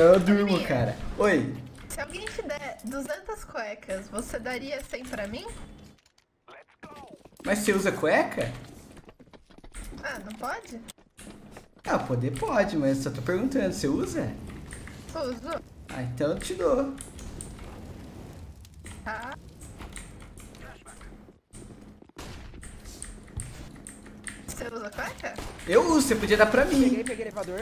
Eu durmo, cara. Oi. Se alguém te der 200 cuecas, você daria 100 pra mim? Mas você usa cueca? Ah, não pode? Ah, poder pode, mas só tô perguntando, você usa? Uso. Ah, então eu te dou. Tá. Você usa cueca? Eu uso, você podia dar pra mim. Peguei, peguei elevador.